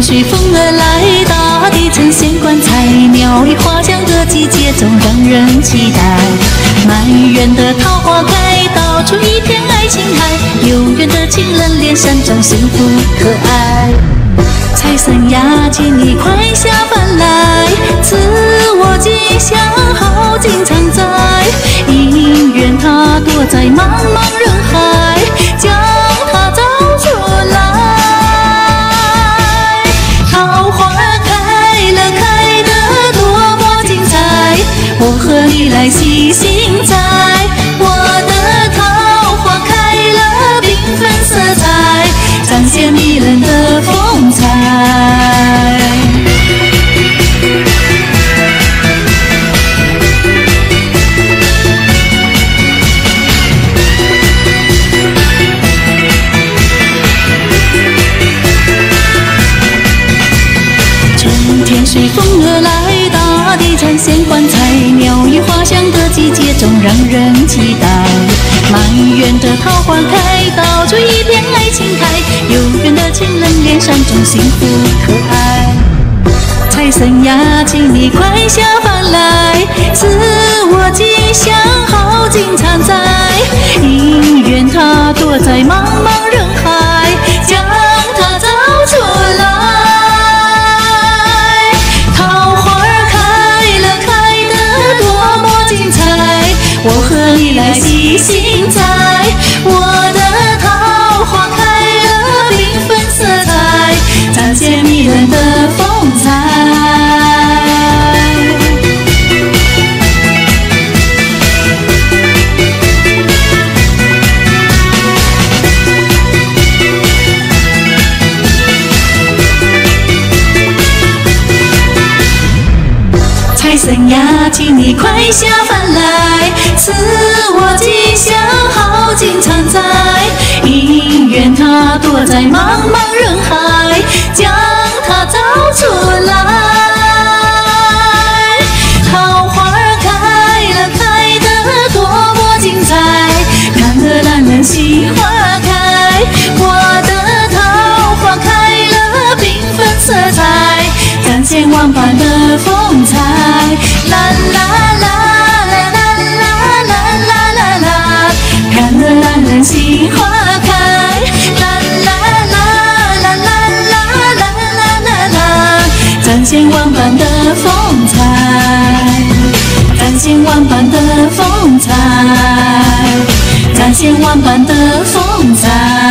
随风儿来，大地呈现光彩，鸟语花香的季节总让人期待。满园的桃花开，到处一片爱情海，有缘的情人脸上长幸福可爱。财神呀，请你快下凡来，赐春天随风而来，大地展现光彩，鸟语花香的季节总让人期待。满园的桃花开，到处一片爱情海，有缘的情人脸上总幸福可爱。财神呀，请你快下凡来，赐我吉祥，好景常在。姻缘它躲在茫财神呀，请你快下凡来，赐我吉祥，好景常在。姻缘它躲在茫茫人海，将它找出来。桃花开了，开得多么精彩，看得烂人心花开。我的桃花开了，缤纷色彩，展现万般的风现万般的风采，展现万般的风采，展现万般的风采。